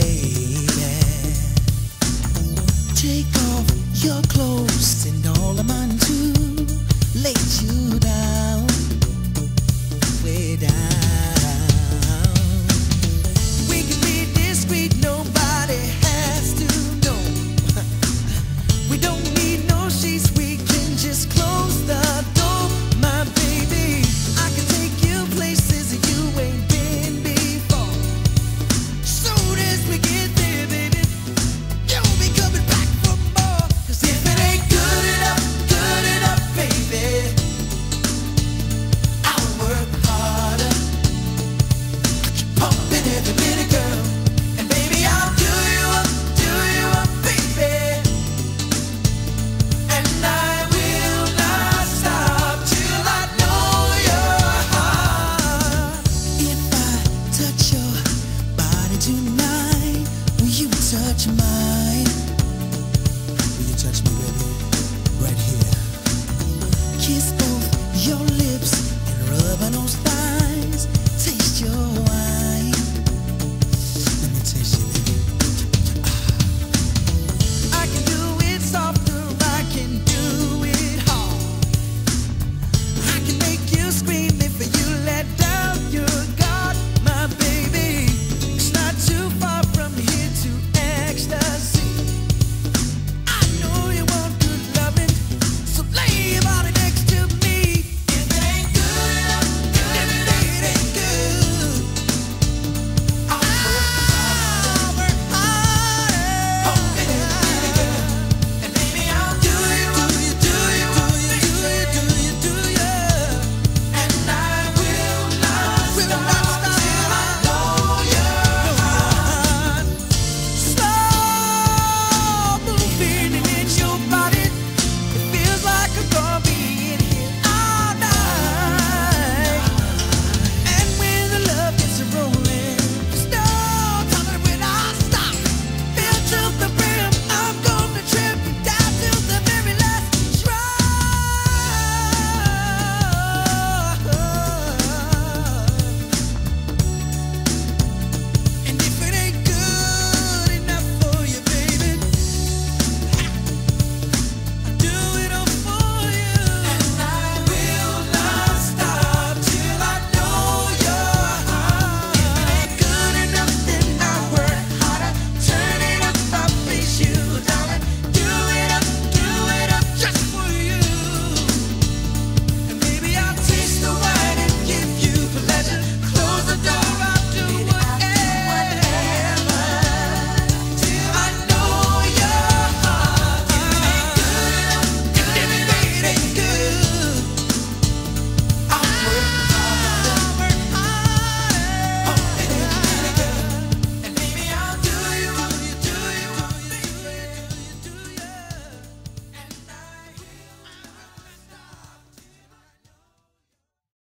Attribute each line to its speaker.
Speaker 1: baby. Take off your clothes and all of my. tonight. Will you touch mine?